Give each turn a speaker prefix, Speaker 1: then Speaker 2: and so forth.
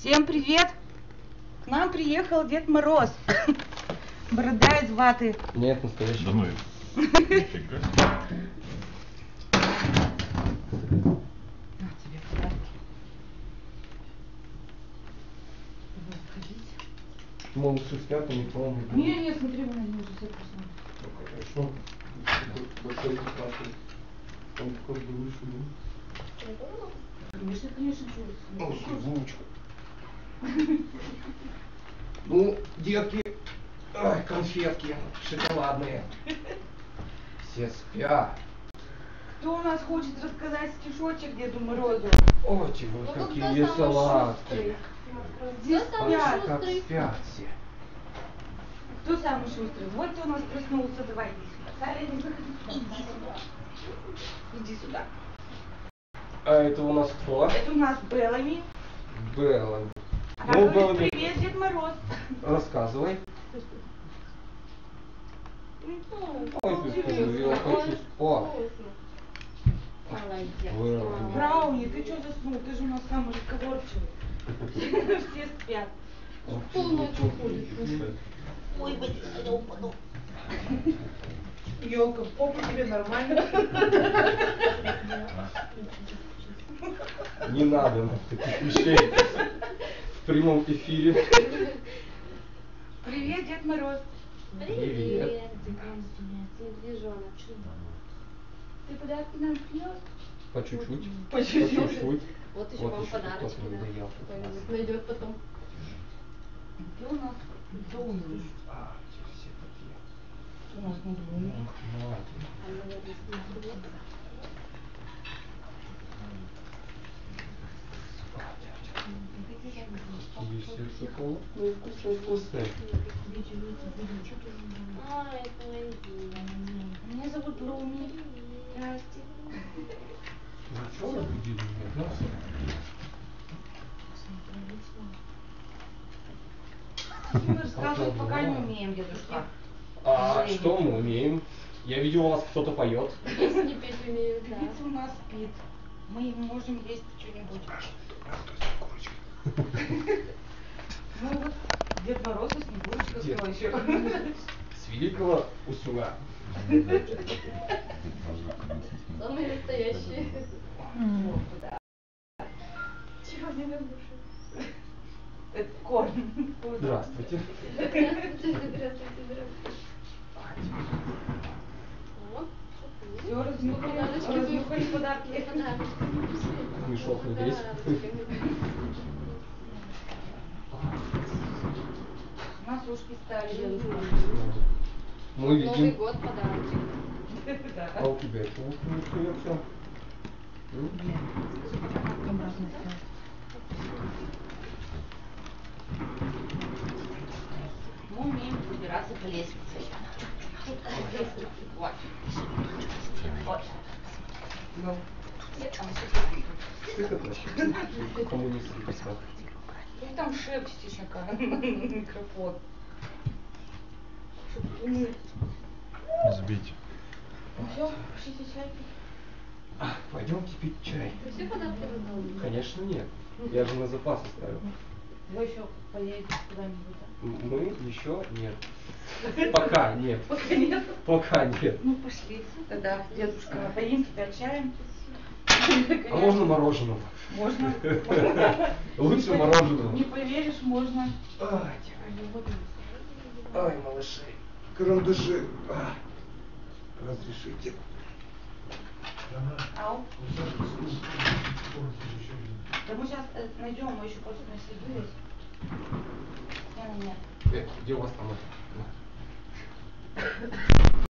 Speaker 1: Всем привет! К нам приехал Дед Мороз. Борода из ваты.
Speaker 2: Нет, настоящий.
Speaker 3: Да ну и. Нифига.
Speaker 1: На тебе подарки. Давай, заходите.
Speaker 2: Малыши спят, а никто не
Speaker 1: Не, не, смотри, вон они уже все проснулись.
Speaker 2: Ну, Хорошо. Такой Большой прекрасный. Он такой вышел.
Speaker 1: Конечно, конечно,
Speaker 2: Ой,
Speaker 1: чудо.
Speaker 2: звучка. Ну, детки, ай, конфетки шоколадные. Все спят.
Speaker 1: Кто у нас хочет рассказать стишочек Деду Морозу?
Speaker 2: Ой, вы
Speaker 4: Ну,
Speaker 2: какие сладкие.
Speaker 1: Здесь
Speaker 4: Кто самый
Speaker 1: спят.
Speaker 2: Как спят все.
Speaker 1: Кто самый шустрый? Вот ты у нас проснулся, давай иди сюда. Саля, не заходи. Иди сюда. Иди сюда.
Speaker 2: А это у нас кто?
Speaker 1: Это у нас Беллами.
Speaker 2: Белла. Ну, Беллами,
Speaker 1: привет, Дед Мороз.
Speaker 2: рассказывай. Ой, ты хочу О,
Speaker 4: Молодец.
Speaker 1: Брауни, ты что заснул? Ты же у нас самый разговорчивый. Все спят.
Speaker 4: Полночь уходит.
Speaker 1: Ой, блин, я упаду. Елка, попу тебе нормально?
Speaker 2: Не надо нам таких вещей прямом эфире.
Speaker 1: Привет, Дед Мороз.
Speaker 2: Привет.
Speaker 4: Медвежонок.
Speaker 1: Ты подарки нам принес?
Speaker 2: По чуть-чуть.
Speaker 1: По чуть-чуть.
Speaker 2: чуть-чуть.
Speaker 4: Вот еще вам да. Найдет потом.
Speaker 1: Где у нас Доуни?
Speaker 2: А, эти все такие.
Speaker 1: У нас не Доуни.
Speaker 4: А,
Speaker 2: все шоколадные, вкусные, вкусные.
Speaker 4: А, это Найди.
Speaker 1: Меня зовут Луми. Здрасте.
Speaker 2: Ну что разбудили меня, да?
Speaker 1: Мы рассказывать пока не умеем, дедушка.
Speaker 2: А что мы умеем? Я видел, у вас кто-то поет.
Speaker 4: Песни петь умеют, да.
Speaker 1: Певица у нас спит. Мы можем есть что-нибудь. Ну вот, Дед Мороз и Снегурочка
Speaker 2: Дед.
Speaker 1: еще?
Speaker 2: С великого усуга.
Speaker 4: Самые настоящие. Чего не нарушил?
Speaker 1: Это корм.
Speaker 2: Здравствуйте.
Speaker 4: Здравствуйте, здравствуйте, здравствуйте. О,
Speaker 1: Все, разнюхали,
Speaker 4: Подарочки
Speaker 1: разнюхали подарки.
Speaker 2: Мешок не весь.
Speaker 1: У нас ушки стали.
Speaker 2: Мы
Speaker 4: Новый
Speaker 2: видим.
Speaker 4: год подарочек.
Speaker 1: Да.
Speaker 2: А у тебя это ничего все.
Speaker 1: Мы умеем забираться по лестнице. Вот. Вот.
Speaker 2: Ну,
Speaker 1: Там всё
Speaker 2: как это? Писал.
Speaker 1: Вы там шепчете шака микрофон.
Speaker 3: Сбить.
Speaker 1: Ну все, пишите чай.
Speaker 2: А, пойдемте пить чай.
Speaker 4: Ты все подарки раздал?
Speaker 2: Конечно нет. Я же на запас оставил.
Speaker 1: Вы еще поедете куда-нибудь,
Speaker 2: Мы еще нет. Пока нет.
Speaker 1: Пока нет.
Speaker 2: Пока нет.
Speaker 1: Ну пошли. Тогда, дедушка, напоим тебя чаем.
Speaker 2: А можно мороженого?
Speaker 1: Можно.
Speaker 2: Лучше мороженого.
Speaker 1: Не поверишь, можно.
Speaker 2: Ай, ай, малыши. Карандаши. Разрешите.
Speaker 1: Ау. Да мы сейчас найдем, мы еще просто наследились.
Speaker 2: Э, где у вас там это?